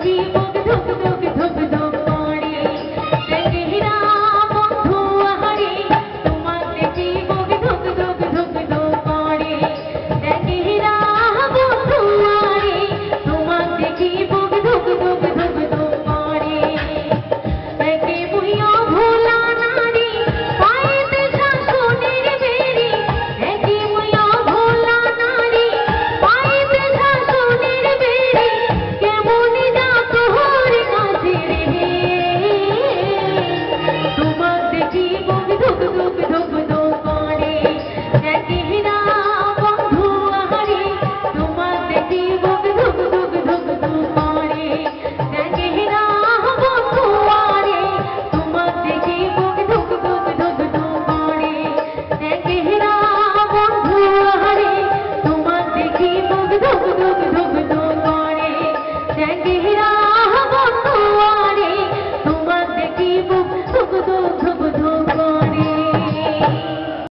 happy गहरा